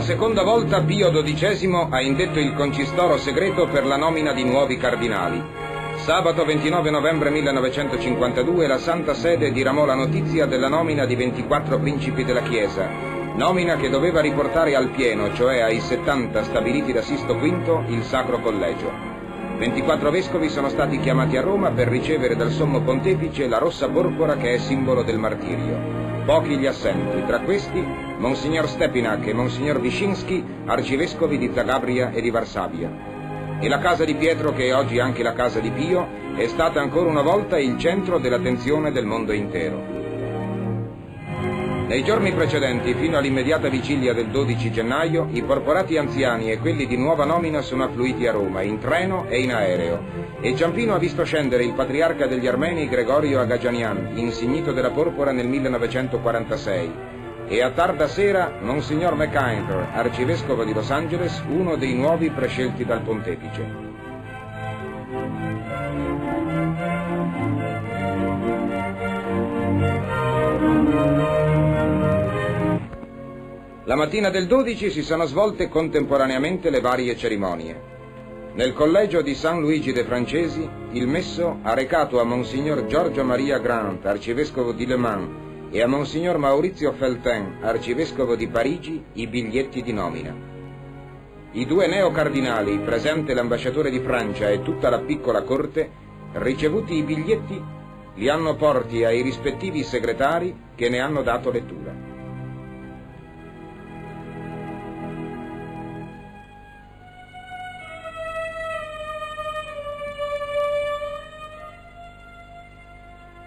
la seconda volta Pio XII ha indetto il concistoro segreto per la nomina di nuovi cardinali. Sabato 29 novembre 1952 la Santa Sede diramò la notizia della nomina di 24 principi della Chiesa, nomina che doveva riportare al pieno, cioè ai 70 stabiliti da Sisto V, il Sacro Collegio. 24 vescovi sono stati chiamati a Roma per ricevere dal Sommo Pontefice la rossa porpora che è simbolo del martirio. Pochi gli assenti, tra questi Monsignor Stepinac e Monsignor Wyszynski, arcivescovi di Zagabria e di Varsavia. E la casa di Pietro, che è oggi anche la casa di Pio, è stata ancora una volta il centro dell'attenzione del mondo intero. Nei giorni precedenti, fino all'immediata vigilia del 12 gennaio, i porporati anziani e quelli di nuova nomina sono affluiti a Roma, in treno e in aereo, e Ciampino ha visto scendere il patriarca degli armeni Gregorio Agagianian, insignito della porpora nel 1946, e a tarda sera Monsignor MacIntyre, arcivescovo di Los Angeles, uno dei nuovi prescelti dal pontefice. La mattina del 12 si sono svolte contemporaneamente le varie cerimonie. Nel collegio di San Luigi de Francesi, il messo ha recato a Monsignor Giorgio Maria Grant, arcivescovo di Le Mans, e a Monsignor Maurizio Feltin, arcivescovo di Parigi, i biglietti di nomina. I due neocardinali, presente l'ambasciatore di Francia e tutta la piccola corte, ricevuti i biglietti, li hanno porti ai rispettivi segretari che ne hanno dato lettura.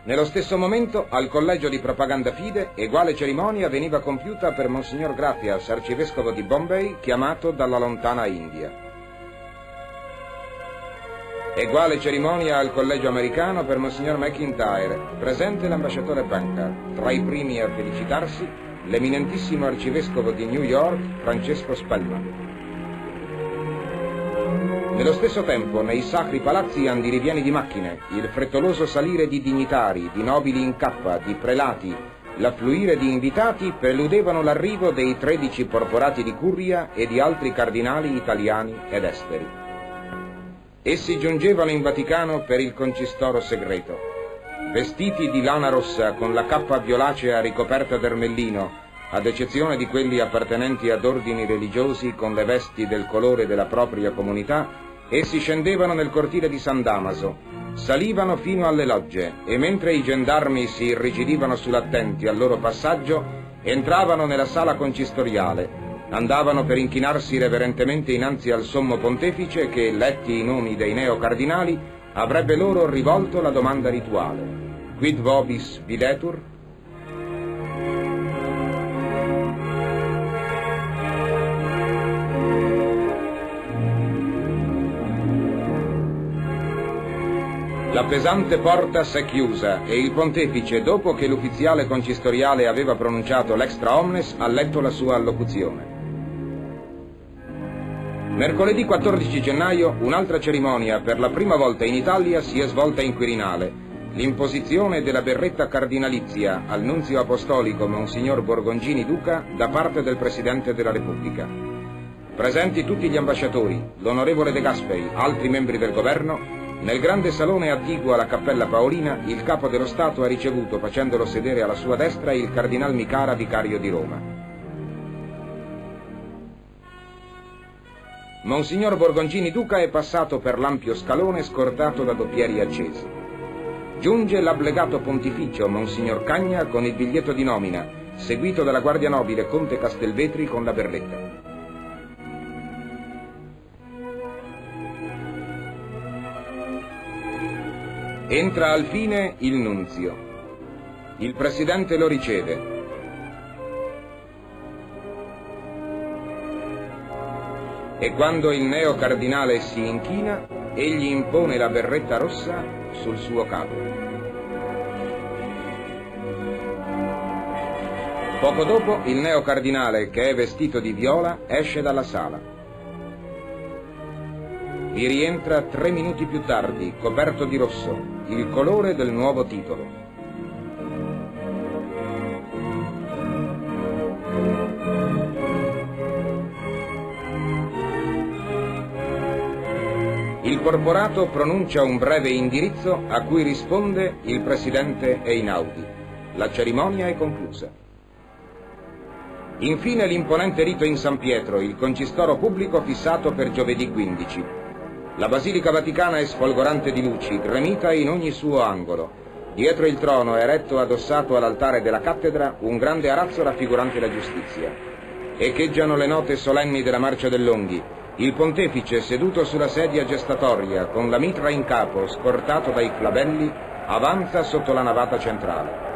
Nello stesso momento, al collegio di propaganda fide, eguale cerimonia veniva compiuta per Monsignor Gratias, arcivescovo di Bombay, chiamato dalla lontana India. Eguale cerimonia al collegio americano per Monsignor McIntyre, presente l'ambasciatore Pankar. Tra i primi a felicitarsi, l'eminentissimo arcivescovo di New York, Francesco Spellman. Nello stesso tempo, nei sacri palazzi andirivieni di macchine, il frettoloso salire di dignitari, di nobili in cappa, di prelati, l'affluire di invitati preludevano l'arrivo dei tredici porporati di Curia e di altri cardinali italiani ed esteri. Essi giungevano in Vaticano per il concistoro segreto. Vestiti di lana rossa, con la cappa violacea ricoperta d'ermellino, ad eccezione di quelli appartenenti ad ordini religiosi con le vesti del colore della propria comunità, Essi scendevano nel cortile di San Damaso, salivano fino alle logge e mentre i gendarmi si irrigidivano sull'attenti al loro passaggio, entravano nella sala concistoriale, andavano per inchinarsi reverentemente innanzi al sommo pontefice che, letti i nomi dei neocardinali, avrebbe loro rivolto la domanda rituale. Quid vobis videtur? La pesante porta s'è chiusa e il pontefice, dopo che l'ufficiale concistoriale aveva pronunciato l'extra omnes, ha letto la sua allocuzione. Mercoledì 14 gennaio un'altra cerimonia per la prima volta in Italia si è svolta in Quirinale, l'imposizione della berretta cardinalizia al nunzio apostolico Monsignor Borgongini Duca da parte del Presidente della Repubblica. Presenti tutti gli ambasciatori, l'onorevole De Gasperi, altri membri del governo, nel grande salone attiguo alla Cappella Paolina, il capo dello Stato ha ricevuto, facendolo sedere alla sua destra, il cardinal Micara, vicario di Roma. Monsignor Borgongini Duca è passato per l'ampio scalone scortato da doppieri accesi. Giunge l'ablegato pontificio, Monsignor Cagna, con il biglietto di nomina, seguito dalla Guardia Nobile Conte Castelvetri con la berretta. Entra al fine il nunzio. Il presidente lo riceve. E quando il neo cardinale si inchina, egli impone la berretta rossa sul suo capo. Poco dopo il neo cardinale, che è vestito di viola, esce dalla sala. Vi rientra tre minuti più tardi, coperto di rosso, il colore del nuovo titolo. Il corporato pronuncia un breve indirizzo a cui risponde il presidente Einaudi. La cerimonia è conclusa. Infine l'imponente rito in San Pietro, il concistoro pubblico fissato per giovedì 15. La Basilica Vaticana è sfolgorante di luci, gremita in ogni suo angolo. Dietro il trono, eretto addossato all'altare della cattedra, un grande arazzo raffigurante la giustizia. Echeggiano le note solenni della Marcia dell'Onghi, il pontefice, seduto sulla sedia gestatoria, con la mitra in capo, scortato dai flabelli, avanza sotto la navata centrale.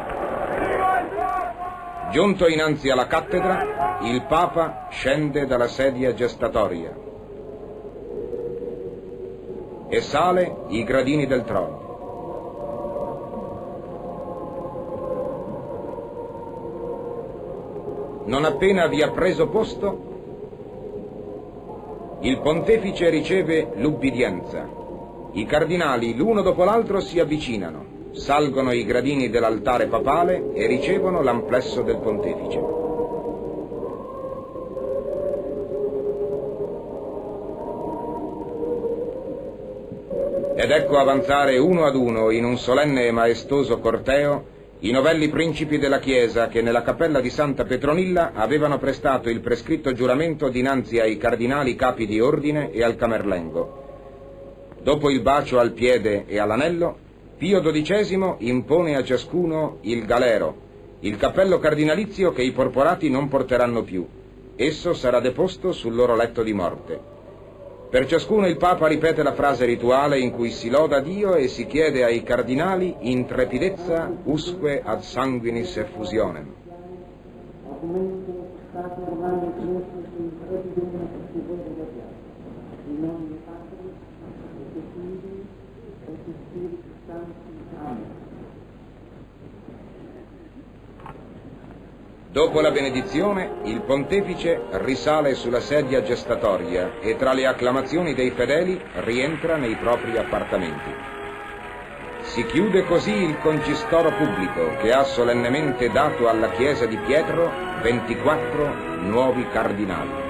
Giunto innanzi alla cattedra, il Papa scende dalla sedia gestatoria e sale i gradini del trono. Non appena vi ha preso posto, il pontefice riceve l'ubbidienza. I cardinali l'uno dopo l'altro si avvicinano, salgono i gradini dell'altare papale e ricevono l'amplesso del pontefice. Ed ecco avanzare uno ad uno in un solenne e maestoso corteo i novelli principi della Chiesa che nella cappella di Santa Petronilla avevano prestato il prescritto giuramento dinanzi ai cardinali capi di ordine e al Camerlengo. Dopo il bacio al piede e all'anello, Pio XII impone a ciascuno il galero, il cappello cardinalizio che i porporati non porteranno più. Esso sarà deposto sul loro letto di morte. Per ciascuno il Papa ripete la frase rituale in cui si loda Dio e si chiede ai cardinali intrepidezza usque ad sanguinis effusionem. Dopo la benedizione, il pontefice risale sulla sedia gestatoria e tra le acclamazioni dei fedeli rientra nei propri appartamenti. Si chiude così il concistoro pubblico che ha solennemente dato alla Chiesa di Pietro 24 nuovi cardinali.